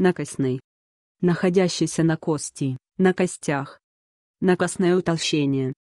Накостный, Находящийся на кости, на костях. накостное утолщение.